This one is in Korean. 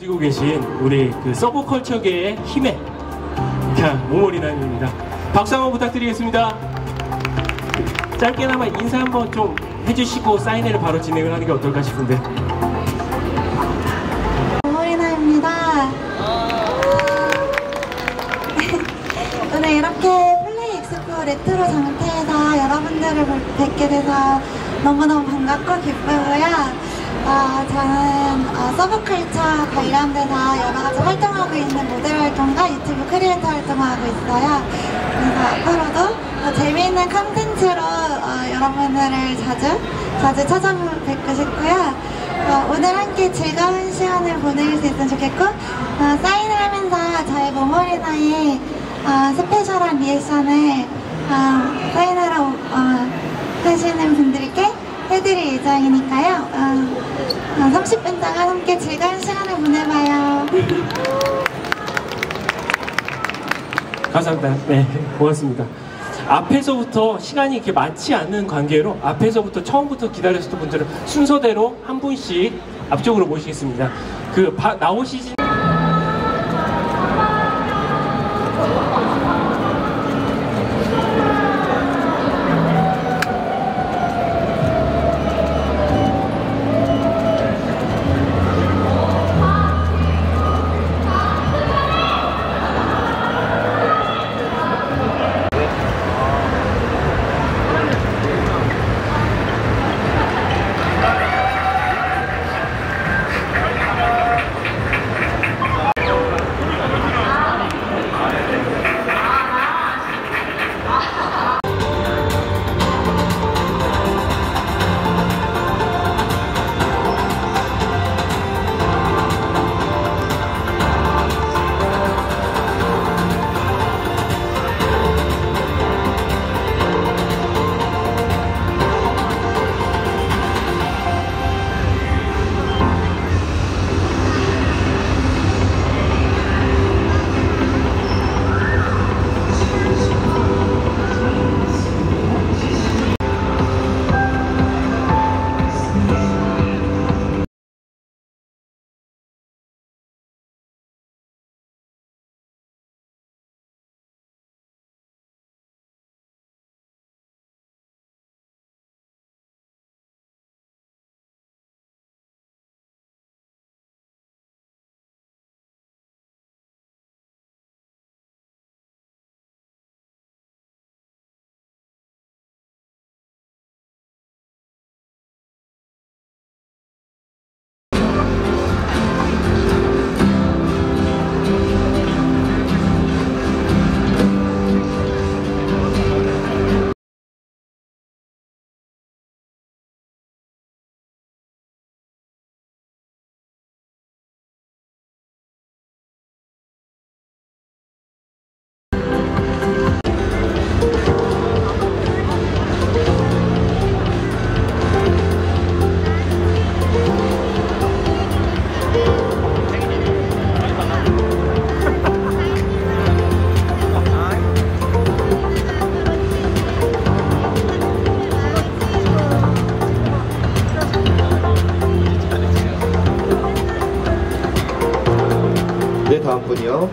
가지고 계신 우리 그 서브컬처계의 힘의 자, 모모리나입니다. 박수 한번 부탁드리겠습니다. 짧게나마 인사 한번 좀 해주시고 사인회를 바로 진행을 하는 게 어떨까 싶은데 모리나입니다. 오늘 이렇게 플레이 엑스포 레트로 장터에서 여러분들을 볼- 뵙게 돼서 너무너무 반갑고 기쁘고요. 어, 저는 어, 서브컬처 관련돼서 여러 가지 활동하고 있는 모델 활동과 유튜브 크리에이터 활동하고 있어요. 그래서 앞으로도 더 재미있는 컨텐츠로 어, 여러분들을 자주 자주 찾아뵙고 싶고요. 어, 오늘 함께 즐거운 시간을 보낼 수 있으면 좋겠고 어, 사인을 하면서 저희 모모리나의 어, special한 리액션을 어, 사인하러 어, 하시는 분들께 해드릴 예정이니까요. 어, 30분 동안 함께 즐거운 시간을 보내봐요. 감사합니다. 네, 고맙습니다. 앞에서부터 시간이 이렇게 많지 않는 관계로 앞에서부터 처음부터 기다렸었던 분들은 순서대로 한 분씩 앞쪽으로 모시겠습니다. 그 바- 나오시지 다음 분이요.